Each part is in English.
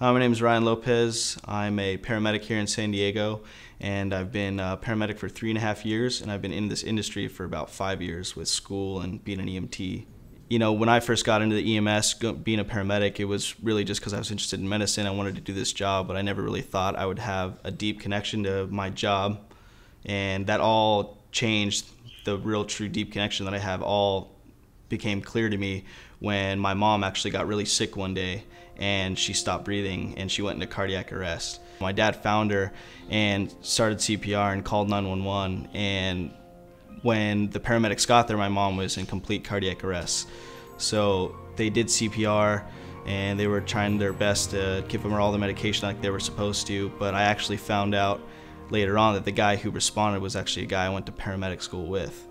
Uh, my name is Ryan Lopez. I'm a paramedic here in San Diego, and I've been a paramedic for three and a half years, and I've been in this industry for about five years with school and being an EMT. You know, when I first got into the EMS, being a paramedic, it was really just because I was interested in medicine. I wanted to do this job, but I never really thought I would have a deep connection to my job, and that all changed. The real, true, deep connection that I have all became clear to me when my mom actually got really sick one day and she stopped breathing and she went into cardiac arrest. My dad found her and started CPR and called 911 and when the paramedics got there my mom was in complete cardiac arrest. So they did CPR and they were trying their best to give her all the medication like they were supposed to but I actually found out later on that the guy who responded was actually a guy I went to paramedic school with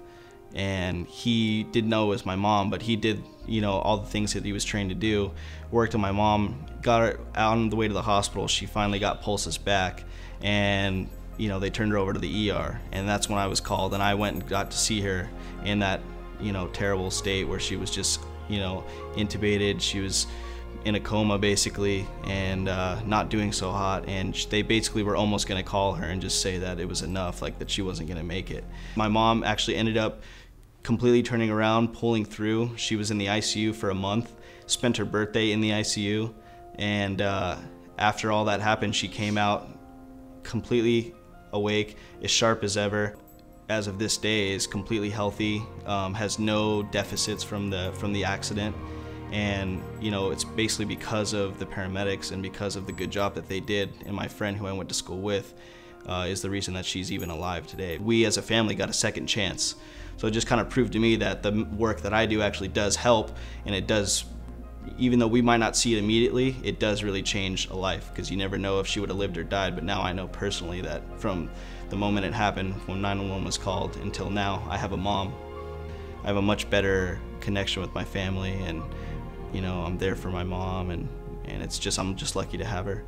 and he didn't know it was my mom, but he did, you know, all the things that he was trained to do. Worked on my mom, got her out on the way to the hospital. She finally got pulses back, and you know they turned her over to the ER, and that's when I was called, and I went and got to see her in that, you know, terrible state where she was just, you know, intubated. She was in a coma basically and uh, not doing so hot and they basically were almost going to call her and just say that it was enough like that she wasn't going to make it. My mom actually ended up completely turning around pulling through. She was in the icu for a month spent her birthday in the icu and uh, after all that happened she came out completely awake as sharp as ever. As of this day is completely healthy um, has no deficits from the from the accident and you know it's basically because of the paramedics and because of the good job that they did and my friend who I went to school with uh, is the reason that she's even alive today. We as a family got a second chance. So it just kind of proved to me that the work that I do actually does help and it does even though we might not see it immediately, it does really change a life because you never know if she would have lived or died. But now I know personally that from the moment it happened, when 911 was called, until now, I have a mom. I have a much better connection with my family and you know, I'm there for my mom and, and it's just, I'm just lucky to have her.